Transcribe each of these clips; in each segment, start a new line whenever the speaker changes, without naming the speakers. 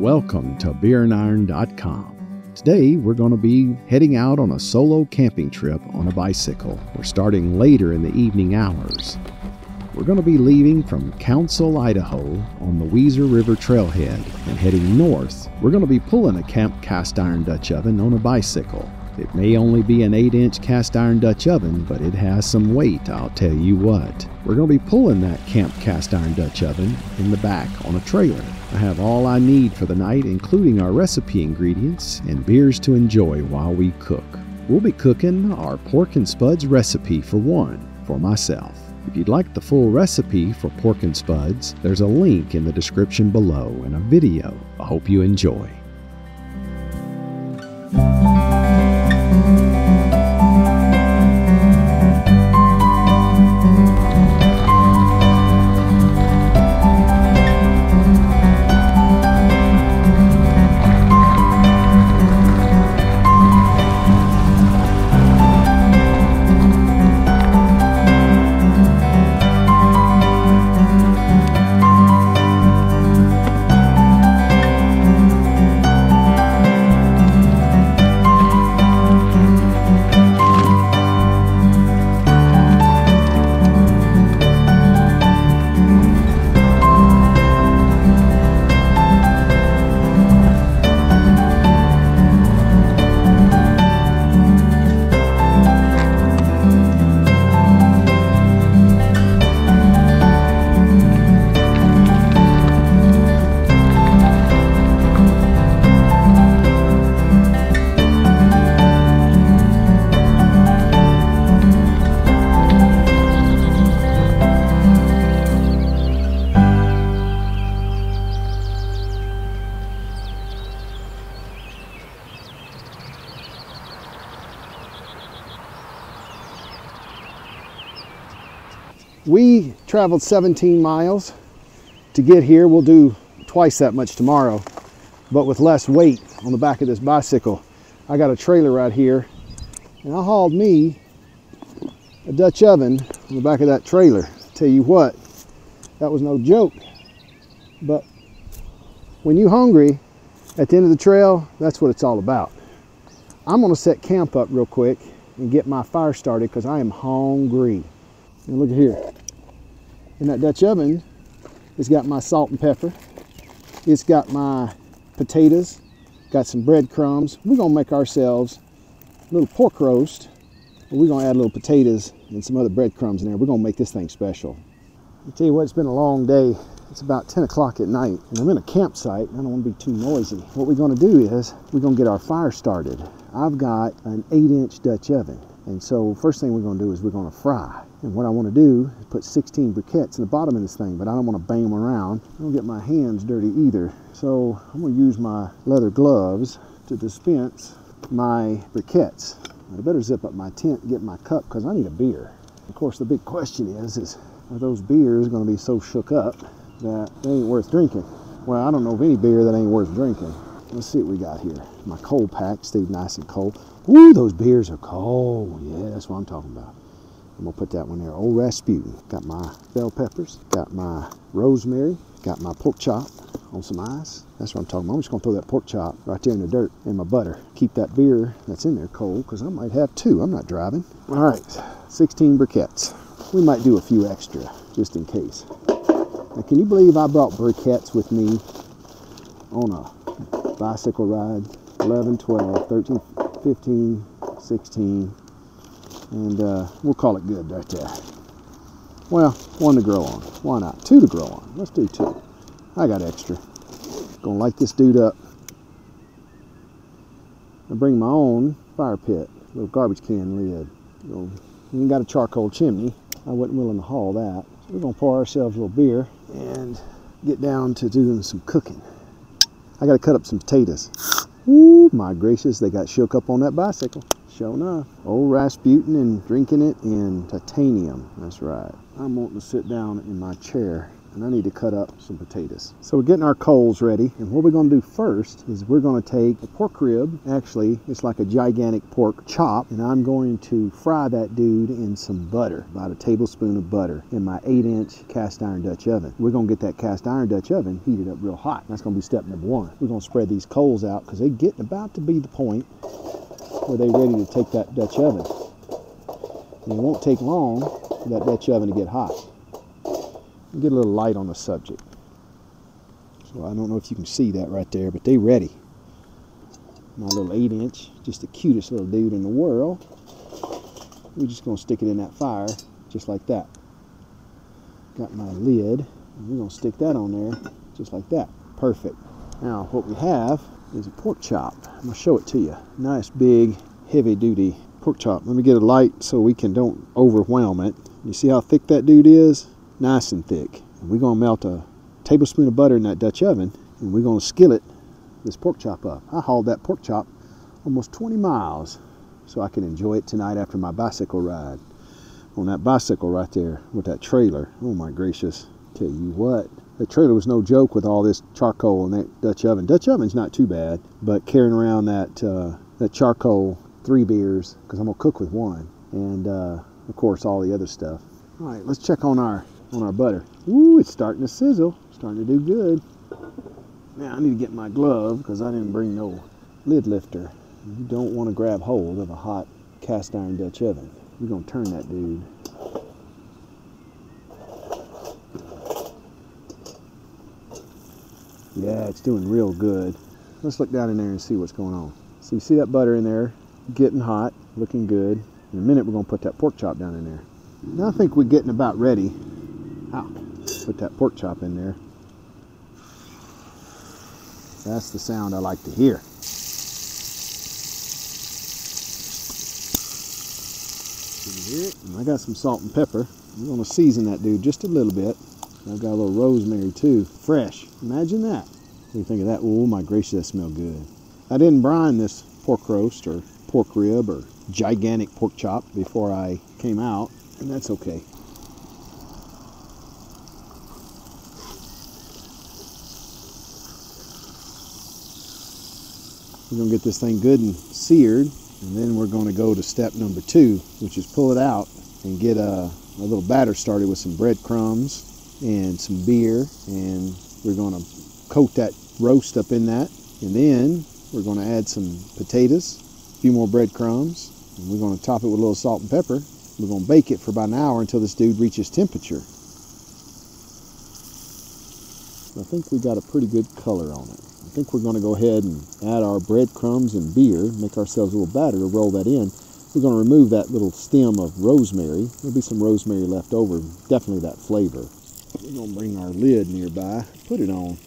Welcome to beerandiron.com. Today we're going to be heading out on a solo camping trip on a bicycle. We're starting later in the evening hours. We're going to be leaving from Council, Idaho on the Weiser River trailhead and heading north. We're going to be pulling a camp cast iron Dutch oven on a bicycle. It may only be an 8 inch cast iron Dutch oven, but it has some weight, I'll tell you what. We're going to be pulling that camp cast iron Dutch oven in the back on a trailer. I have all I need for the night, including our recipe ingredients and beers to enjoy while we cook. We'll be cooking our pork and spuds recipe for one, for myself. If you'd like the full recipe for pork and spuds, there's a link in the description below and a video. I hope you enjoy.
We traveled 17 miles to get here. We'll do twice that much tomorrow, but with less weight on the back of this bicycle. I got a trailer right here, and I hauled me a Dutch oven on the back of that trailer. Tell you what, that was no joke. But when you're hungry at the end of the trail, that's what it's all about. I'm gonna set camp up real quick and get my fire started because I am hungry. And look at here. In that Dutch oven, it's got my salt and pepper. It's got my potatoes, got some breadcrumbs. We're gonna make ourselves a little pork roast. We're gonna add little potatoes and some other breadcrumbs in there. We're gonna make this thing special. I tell you what, it's been a long day. It's about 10 o'clock at night and I'm in a campsite. I don't want to be too noisy. What we're to do is we're to get our fire started. I've got an 8 inch Dutch oven. And so first thing we're going to do is we're going to fry. And what I want to do is put 16 briquettes in the bottom of this thing, but I don't want to bang them around. I don't get my hands dirty either. So I'm going to use my leather gloves to dispense my briquettes. I better zip up my tent get my cup because I need a beer. Of course, the big question is, is are those beers going to be so shook up that they ain't worth drinking? Well, I don't know of any beer that ain't worth drinking. Let's see what we got here. My cold pack stayed nice and cold. Ooh, those beers are cold. Yeah, that's what I'm talking about. I'm gonna put that one there. Old Rasputin. Got my bell peppers. Got my rosemary. Got my pork chop on some ice. That's what I'm talking about. I'm just gonna throw that pork chop right there in the dirt and my butter. Keep that beer that's in there cold because I might have two. I'm not driving. All right, 16 briquettes. We might do a few extra just in case. Now, can you believe I brought briquettes with me on a bicycle ride? 11, 12, 13, 15, 16, and uh, we'll call it good right there. Well, one to grow on. Why not? Two to grow on. Let's do two. I got extra. Gonna light this dude up. I bring my own fire pit, little garbage can lid. We ain't got a charcoal chimney. I wasn't willing to haul that. So we're gonna pour ourselves a little beer and get down to doing some cooking. I gotta cut up some potatoes. Ooh, my gracious, they got shook up on that bicycle. Sure enough. Old Rasputin and drinking it in titanium. That's right. I'm wanting to sit down in my chair and I need to cut up some potatoes. So we're getting our coals ready, and what we're going to do first is we're going to take a pork rib. Actually, it's like a gigantic pork chop, and I'm going to fry that dude in some butter, about a tablespoon of butter, in my 8-inch cast iron Dutch oven. We're going to get that cast iron Dutch oven heated up real hot. That's going to be step number one. We're going to spread these coals out because they're getting about to be the point where they're ready to take that Dutch oven. And it won't take long for that Dutch oven to get hot. Get a little light on the subject. So I don't know if you can see that right there, but they ready. My little eight inch, just the cutest little dude in the world. We're just gonna stick it in that fire, just like that. Got my lid, we're gonna stick that on there, just like that. Perfect. Now what we have is a pork chop. I'm gonna show it to you. Nice big, heavy duty pork chop. Let me get a light so we can don't overwhelm it. You see how thick that dude is? Nice and thick. And we're gonna melt a tablespoon of butter in that Dutch oven and we're gonna skillet this pork chop up. I hauled that pork chop almost 20 miles so I can enjoy it tonight after my bicycle ride. On that bicycle right there with that trailer. Oh my gracious. Tell you what, the trailer was no joke with all this charcoal in that Dutch oven. Dutch oven's not too bad, but carrying around that uh, that charcoal three beers because I'm gonna cook with one, and uh, of course all the other stuff. All right, let's check on our on our butter. Ooh, it's starting to sizzle, starting to do good. Now I need to get my glove because I didn't bring no lid lifter. You don't want to grab hold of a hot cast iron Dutch oven. We're gonna turn that dude. Yeah, it's doing real good. Let's look down in there and see what's going on. So you see that butter in there? getting hot, looking good. In a minute, we're going to put that pork chop down in there. Now I think we're getting about ready. Ow. Put that pork chop in there. That's the sound I like to hear. I got some salt and pepper. I'm to season that dude just a little bit. I've got a little rosemary too, fresh. Imagine that. What do you think of that? Oh my gracious, that smells good. I didn't brine this pork roast or pork rib or gigantic pork chop before I came out, and that's okay. We're to get this thing good and seared, and then we're to go to step number two, which is pull it out and get a, a little batter started with some breadcrumbs and some beer, and we're to coat that roast up in that, and then we're to add some potatoes a few more breadcrumbs. And we're to top it with a little salt and pepper. We're to bake it for about an hour until this dude reaches temperature. I think we got a pretty good color on it. I think we're going to go ahead and add our breadcrumbs and beer, make ourselves a little batter to roll that in. We're going to remove that little stem of rosemary. There'll be some rosemary left over, definitely that flavor. We're going to bring our lid nearby, put it on.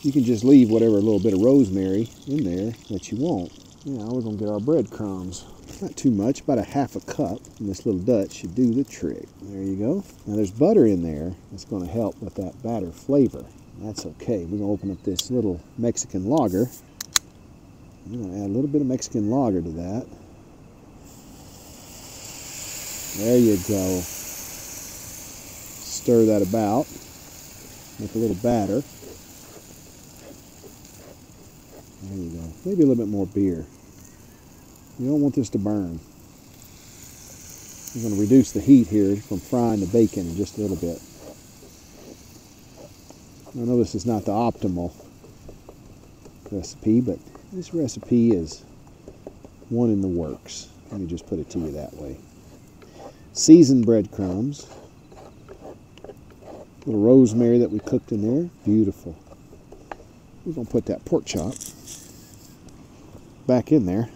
you can just leave whatever little bit of rosemary in there that you want. Now we're going to get our breadcrumbs. Not too much, about a half a cup. And this little Dutch should do the trick. There you go. Now there's butter in there that's going to help with that batter flavor. That's okay. We're going to open up this little Mexican lager. I'm going to add a little bit of Mexican lager to that. There you go. Stir that about. Make a little batter. There you go. Maybe a little bit more beer. You don't want this to burn. I'm going to reduce the heat here from frying the bacon in just a little bit. I know this is not the optimal recipe, but this recipe is one in the works. Let me just put it to you that way. Seasoned breadcrumbs. Little rosemary that we cooked in there. Beautiful. We're going to put that pork chop back in there.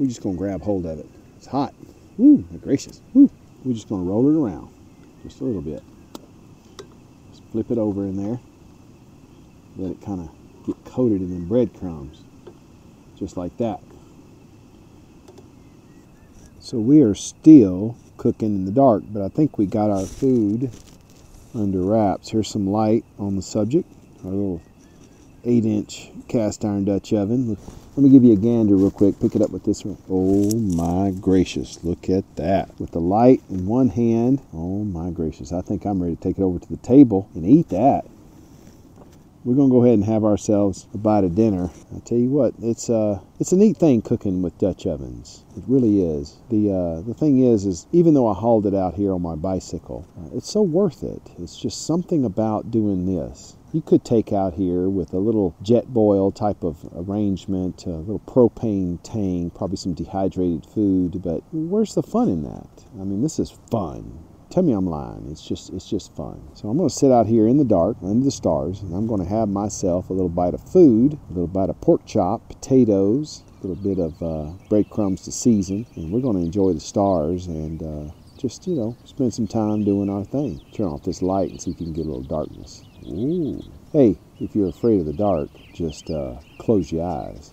We're just going to grab hold of it. It's hot. Woo, gracious. Woo. We're just going to roll it around just a little bit. Just flip it over in there. Let it kind of get coated in them breadcrumbs. Just like that. So we are still cooking in the dark, but I think we got our food under wraps. Here's some light on the subject. Our little 8 inch cast iron Dutch oven Let me give you a gander real quick. Pick it up with this one. Oh my gracious, look at that. With the light in one hand. Oh my gracious, I think I'm ready to take it over to the table and eat that we're gonna go ahead and have ourselves a bite of dinner. I tell you what, it's uh, it's a neat thing cooking with Dutch ovens. It really is. The uh, the thing is, is even though I hauled it out here on my bicycle, uh, it's so worth it. It's just something about doing this. You could take out here with a little jet boil type of arrangement, a little propane tank, probably some dehydrated food, but where's the fun in that? I mean, this is fun tell me I'm lying. It's just it's just fun. So I'm going to sit out here in the dark under the stars, and I'm going to have myself a little bite of food, a little bite of pork chop, potatoes, a little bit of uh, breadcrumbs to season, and we're going to enjoy the stars and uh, just you know spend some time doing our thing. Turn off this light and see if you can get a little darkness. Ooh. Hey, if you're afraid of the dark, just uh, close your eyes.